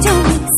就。